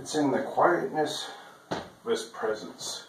It's in the quietness of His presence.